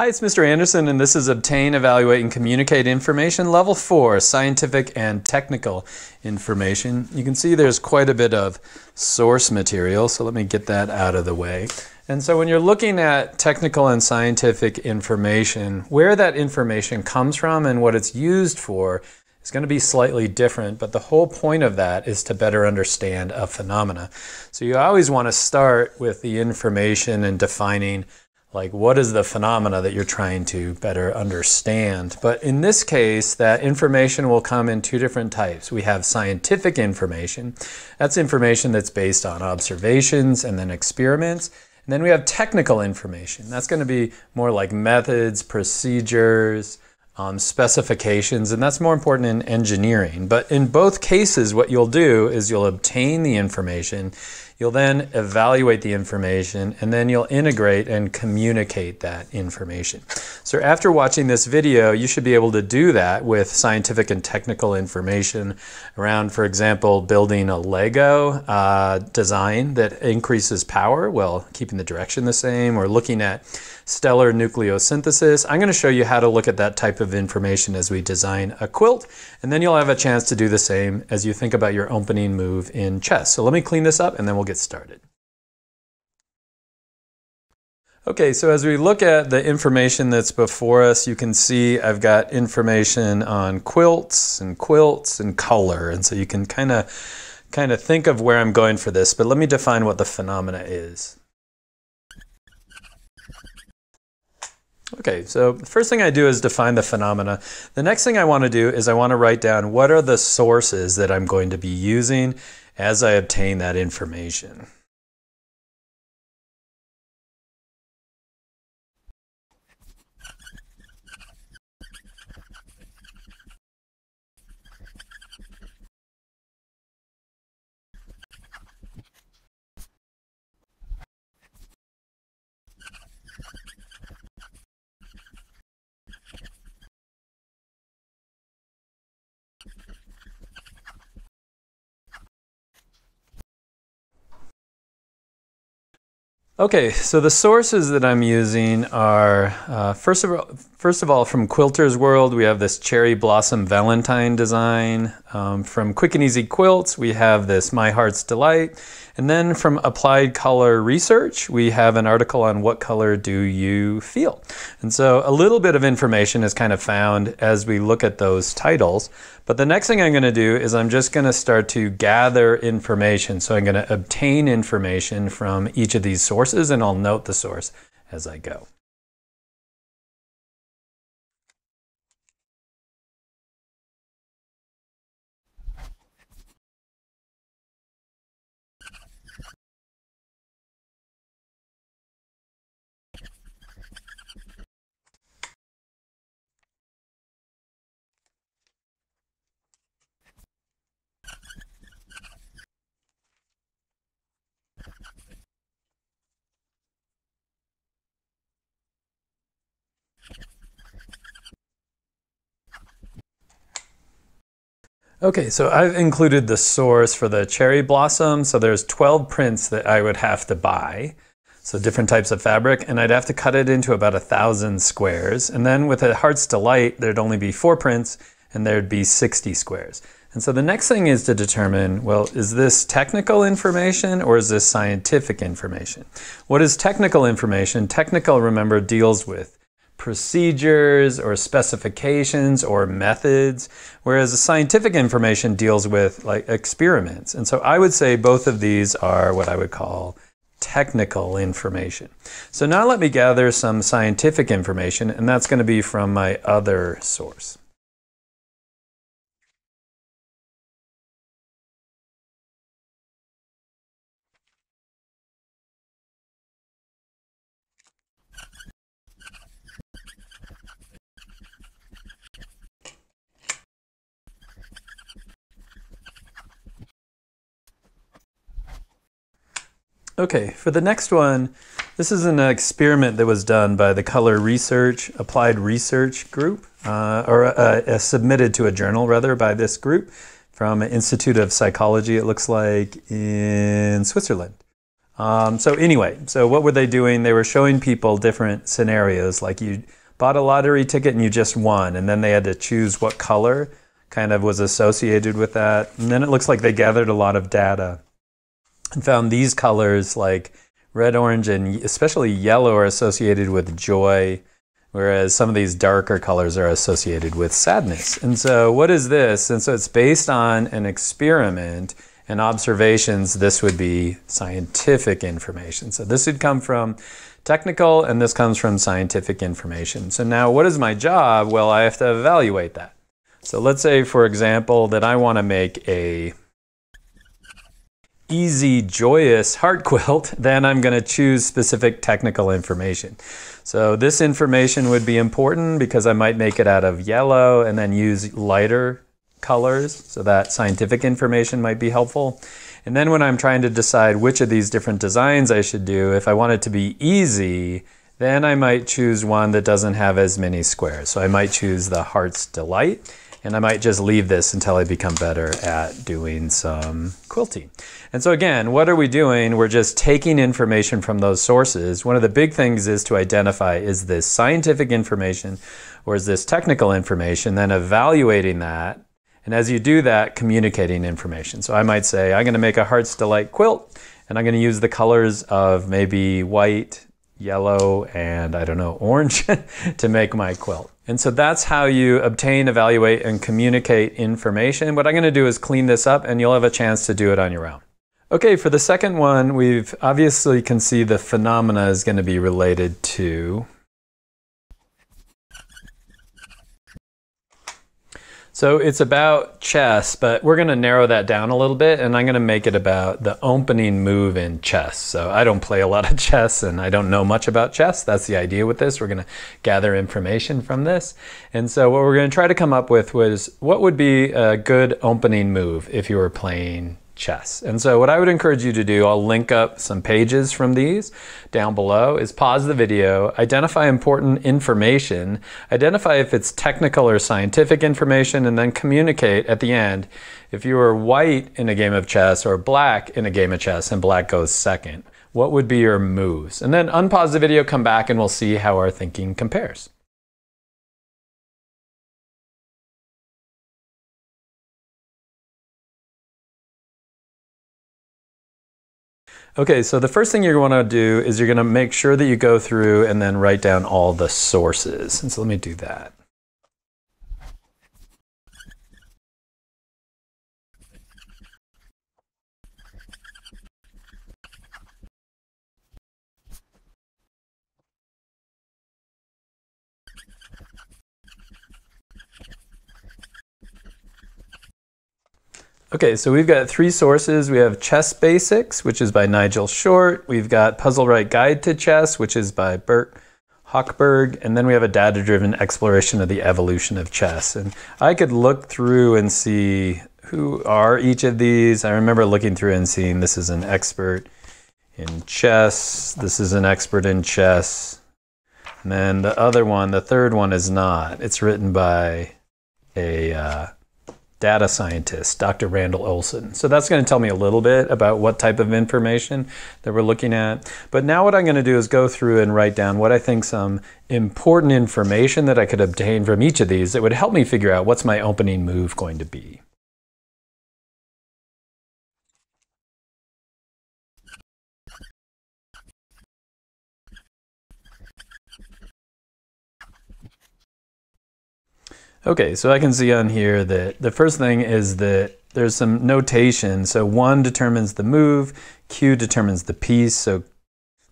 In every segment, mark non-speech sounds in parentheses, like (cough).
Hi, it's Mr. Andersen, and this is Obtain, Evaluate, and Communicate Information Level 4 Scientific and Technical Information. You can see there's quite a bit of source material, so let me get that out of the way. And so when you're looking at technical and scientific information, where that information comes from and what it's used for is going to be slightly different, but the whole point of that is to better understand a phenomena. So you always want to start with the information and defining like what is the phenomena that you're trying to better understand. But in this case, that information will come in two different types. We have scientific information. That's information that's based on observations and then experiments. And then we have technical information. That's going to be more like methods, procedures, um, specifications, and that's more important in engineering. But in both cases, what you'll do is you'll obtain the information You'll then evaluate the information and then you'll integrate and communicate that information. So after watching this video, you should be able to do that with scientific and technical information around, for example, building a Lego uh, design that increases power while keeping the direction the same, or looking at stellar nucleosynthesis. I'm going to show you how to look at that type of information as we design a quilt, and then you'll have a chance to do the same as you think about your opening move in chess. So let me clean this up and then we'll get started. Okay, so as we look at the information that's before us, you can see I've got information on quilts and quilts and color. And so you can kind of kind of think of where I'm going for this, but let me define what the phenomena is. Okay, so the first thing I do is define the phenomena. The next thing I want to do is I want to write down what are the sources that I'm going to be using as I obtain that information. Okay, so the sources that I'm using are uh, first of all, first of all from Quilter's World, we have this cherry blossom Valentine design. Um, from Quick and Easy Quilts, we have this My Heart's Delight, and then from Applied Color Research, we have an article on what color do you feel. And so a little bit of information is kind of found as we look at those titles. But the next thing I'm going to do is I'm just going to start to gather information. So I'm going to obtain information from each of these sources and I'll note the source as I go. Okay, so I've included the source for the cherry blossom. So there's 12 prints that I would have to buy. So different types of fabric, and I'd have to cut it into about a thousand squares. And then with a Heart's Delight, there'd only be four prints, and there'd be 60 squares. And so the next thing is to determine, well, is this technical information or is this scientific information? What is technical information? Technical, remember, deals with procedures or specifications or methods, whereas the scientific information deals with like experiments. And so I would say both of these are what I would call technical information. So now let me gather some scientific information, and that's going to be from my other source. Okay, for the next one, this is an experiment that was done by the Color Research Applied Research Group, uh, or uh, uh, submitted to a journal rather by this group from Institute of Psychology, it looks like, in Switzerland. Um, so anyway, so what were they doing? They were showing people different scenarios, like you bought a lottery ticket and you just won, and then they had to choose what color kind of was associated with that. And then it looks like they gathered a lot of data and found these colors like red, orange, and especially yellow are associated with joy, whereas some of these darker colors are associated with sadness. And so, what is this? And so, it's based on an experiment and observations. This would be scientific information. So, this would come from technical, and this comes from scientific information. So, now what is my job? Well, I have to evaluate that. So let's say, for example, that I want to make a easy, joyous heart (laughs) quilt, then I'm going to choose specific technical information. So this information would be important because I might make it out of yellow and then use lighter colors. So that scientific information might be helpful. And then when I'm trying to decide which of these different designs I should do, if I want it to be easy, then I might choose one that doesn't have as many squares. So I might choose the Heart's Delight and I might just leave this until I become better at doing some quilting. And so again, what are we doing? We're just taking information from those sources. One of the big things is to identify is this scientific information or is this technical information, then evaluating that. And as you do that, communicating information. So I might say, I'm going to make a Heart's Delight quilt, and I'm going to use the colors of maybe white, yellow, and I don't know, orange (laughs) to make my quilt. And so that's how you obtain, evaluate, and communicate information. What I'm going to do is clean this up and you'll have a chance to do it on your own. Okay, for the second one, we've obviously can see the phenomena is going to be related to So it's about chess, but we're going to narrow that down a little bit and I'm going to make it about the opening move in chess. So I don't play a lot of (laughs) chess and I don't know much about chess. That's the idea with this. We're going to gather information from this. And so what we're going to try to come up with was what would be a good opening move if you were playing chess. And so what I would encourage you to do, I'll link up some pages from these down below, is pause the video, identify important information, identify if it's technical or scientific information, and then communicate at the end if you were white in a game of chess or black in a game of chess and black goes second. What would be your moves? And then unpause the video, come back, and we'll see how our thinking compares. Okay, so the first thing you're going to do is you're going to make sure that you go through and then write down all the sources. And so let me do that. Okay, so we've got three sources. We have Chess Basics, which is by Nigel Short. We've got Puzzlewright Guide to Chess, which is by Bert Hochberg. And then we have a data-driven exploration of the evolution of chess. And I could look through and see who are each of these. I remember looking through and seeing this is an expert in chess. This is an expert in chess. And then the other one, the third one is not. It's written by a... Uh, data scientist, Dr. Randal Olson. So that's going to tell me a little bit about what type of information that we're looking at. But now what I'm going to do is go through and write down what I think some important information that I could obtain from each of these that would help me figure out what's my opening move going to be. Okay, so I can see on here that the first thing is that there's some notation. So one determines the move, Q determines the piece. So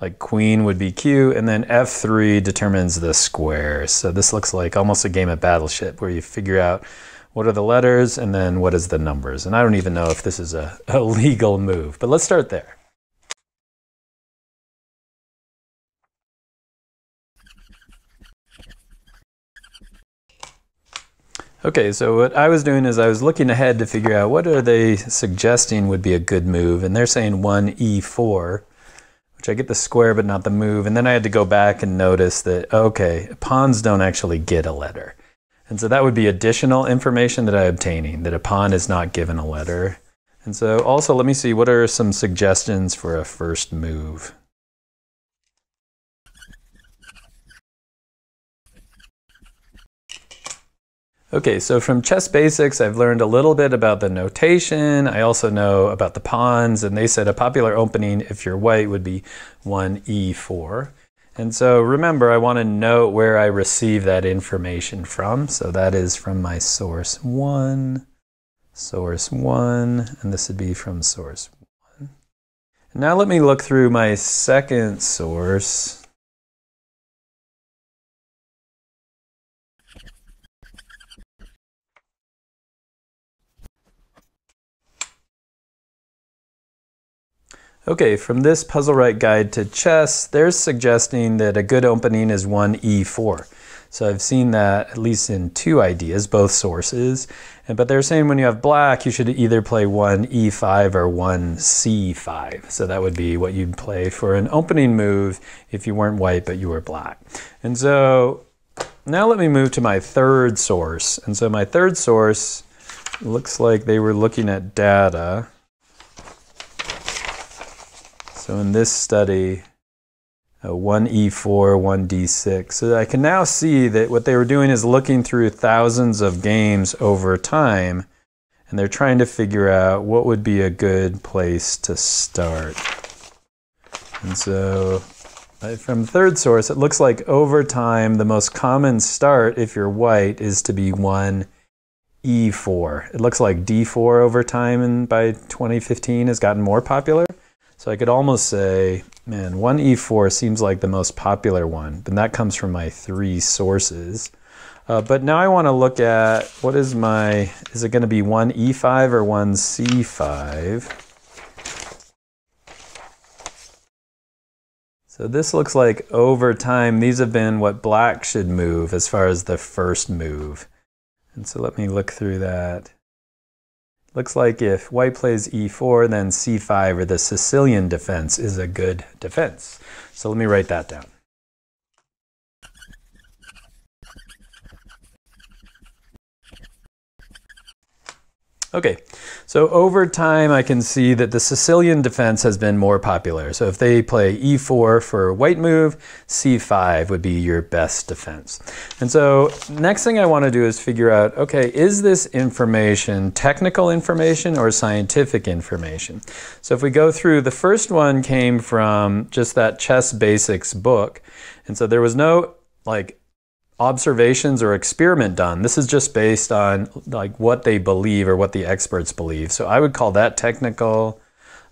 like queen would be Q, and then F3 determines the square. So this looks like almost a game of Battleship where you figure out what are the letters and then what is the numbers. And I don't even know if this is a, (laughs) a legal move, but let's start there. Okay, so what I was doing is I was looking ahead to figure out what are they suggesting would be a good move, and they're saying 1e4, which I get the square but not the move, and then I had to go back and notice that, okay, pawns don't actually get a letter. And so that would be additional information that I'm obtaining, that a pawn is not given a letter. And so also let me see what are some suggestions for a first move. Okay, so from chess basics, I've learned a little bit about the notation. I also know about the pawns, and they said a popular opening if you're white would be 1e4. And so remember, I want to note where I receive that information from. So that is from my source 1, source 1, and this would be from source 1. Now let me look through my second source. Okay, from this Puzzlewright guide to chess, they're suggesting that a good opening is 1 e4. So I've seen that at least in two ideas, both sources. But they're saying when you have black, you should either play 1 e5 or 1 c5. So that would be what you'd play for an opening move if you weren't white but you were black. And so now let me move to my third source. And so my third source looks like they were looking at data. So in this study, uh, 1E4, 1D6. So I can now see that what they were doing is looking through thousands of games over time, and they're trying to figure out what would be a good place to start. And so from third source, it looks like over time, the most common start, if you're white, is to be 1 E4. It looks like D4 over time and by 2015 has gotten more popular. So I could almost say, man, 1E4 seems like the most popular one, but that comes from my three sources. Uh, but now I want to look at what is my, is it going to be 1E5 or 1C5? So this looks like over time, these have been what black should move as far as the first move. And so let me look through that. Looks like if white plays e4, then c5 or the Sicilian defense is a good defense. So let me write that down. Okay, so over time I can see that the Sicilian defense has been more popular. So if they play e4 for white move, c5 would be your best defense. And so next thing I want to do is figure out, okay, is this information technical information or scientific information? So if we go through, the first one came from just that chess basics book. And so there was no like observations or experiment done. This is just based on like what they believe or what the experts believe. So I would call that technical.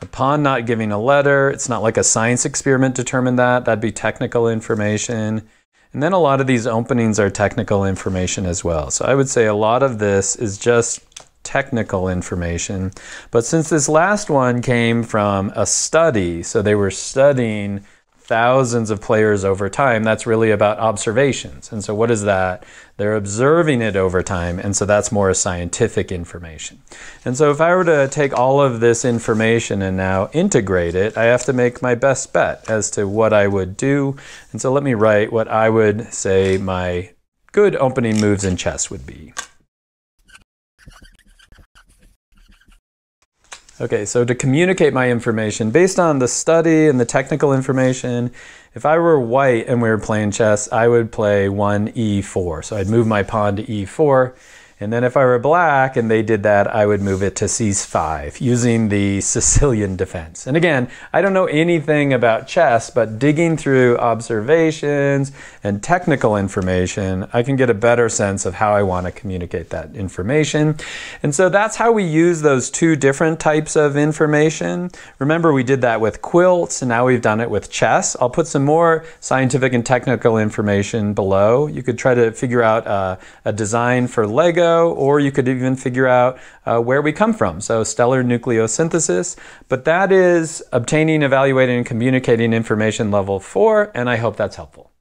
Upon not giving a letter, it's not like a science experiment determined that. That'd be technical information. And then a lot of these openings are technical information as well. So I would say a lot of this is just technical information. But since this last one came from a study, so they were studying thousands of players over time, that's really about observations. And so, what is that? They're observing it over time, and so that's more scientific information. And so, if I were to take all of this information and now integrate it, I have to make my best bet as to what I would do. And so, let me write what I would say my good opening moves in chess would be. Okay, so to communicate my information based on the study and the technical information, if I were white and we were playing chess, I would play 1 e4. So I'd move my pawn to e4 and then if I were black and they did that, I would move it to c5 using the (laughs) Sicilian defense. And again, I don't know anything about chess, but digging through observations and technical information, I can get a better sense of how I want to communicate that information. And so that's how we use those two different types of information. Remember, we did that with quilts, and now we've done it with chess. I'll put some more scientific and technical information below. You could try to figure out uh, a design for Lego or you could even figure out uh, where we come from, so stellar nucleosynthesis. But that is obtaining, evaluating, and communicating information level four, and I hope that's helpful.